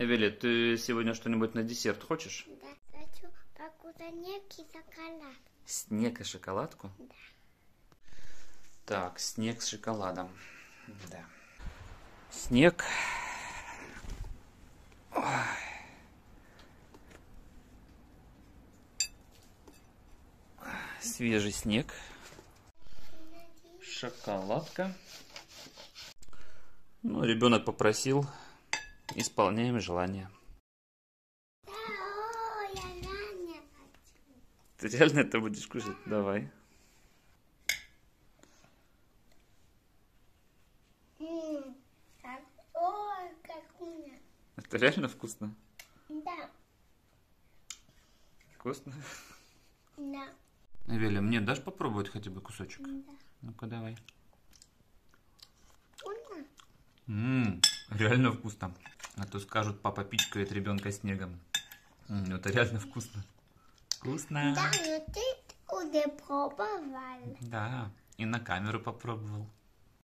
Эвели, ты сегодня что-нибудь на десерт хочешь? Да, хочу покушать шоколад. Снег и шоколадку? Да. Так, снег с шоколадом. Да. Снег. Ой. Свежий снег. Шоколадка. Ну, ребенок попросил, исполняем желание. Ты реально это будешь кушать? Давай. Это реально вкусно? Да, Вкусно? да, Эвеля, мне дашь попробовать хотя бы кусочек? да. Ну-ка, давай. Вкусно? Ммм, реально вкусно. А то скажут, папа пичкает ребенка снегом. М, это реально вкусно. Вкусно. Да, но ты уже пробовал. Да, и на камеру попробовал.